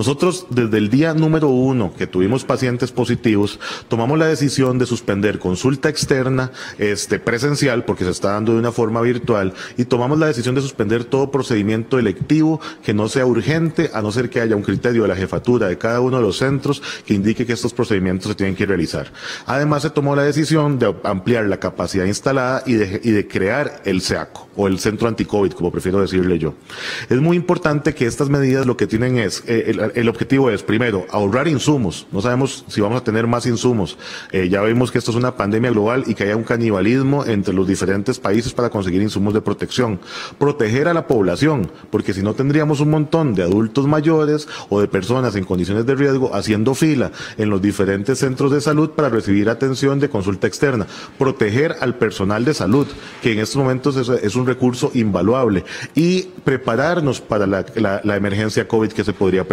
Nosotros desde el día número uno que tuvimos pacientes positivos, tomamos la decisión de suspender consulta externa, este, presencial, porque se está dando de una forma virtual, y tomamos la decisión de suspender todo procedimiento electivo que no sea urgente, a no ser que haya un criterio de la jefatura de cada uno de los centros que indique que estos procedimientos se tienen que realizar. Además, se tomó la decisión de ampliar la capacidad instalada y de, y de crear el SEACO, o el Centro Anticovid, como prefiero decirle yo. Es muy importante que estas medidas lo que tienen es, eh, el, objetivo es, primero, ahorrar insumos. No sabemos si vamos a tener más insumos. Eh, ya vemos que esto es una pandemia global y que haya un canibalismo entre los diferentes países para conseguir insumos de protección. Proteger a la población, porque si no tendríamos un montón de adultos mayores o de personas en condiciones de riesgo haciendo fila en los diferentes centros de salud para recibir atención de consulta externa. Proteger al personal de salud, que en estos momentos es, un recurso invaluable. Y prepararnos para la, emergencia COVID que se podría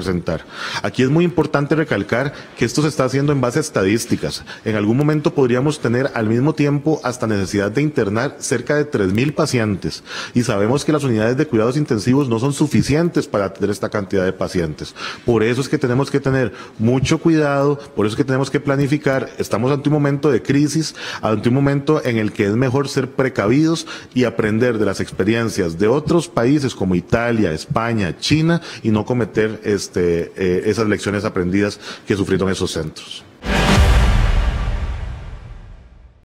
Aquí es muy importante recalcar que esto se está haciendo en base a estadísticas. En algún momento podríamos tener al mismo tiempo hasta necesidad de internar cerca de 3.000 pacientes y sabemos que las unidades de cuidados intensivos no son suficientes para atender esta cantidad de pacientes. Por eso es que tenemos que tener mucho cuidado, por eso es que tenemos que planificar. Estamos ante un momento de crisis, ante un momento en el que es mejor ser precavidos y aprender de las experiencias de otros países como Italia, España, China y no cometer este, eh, esas lecciones aprendidas que sufrieron esos centros.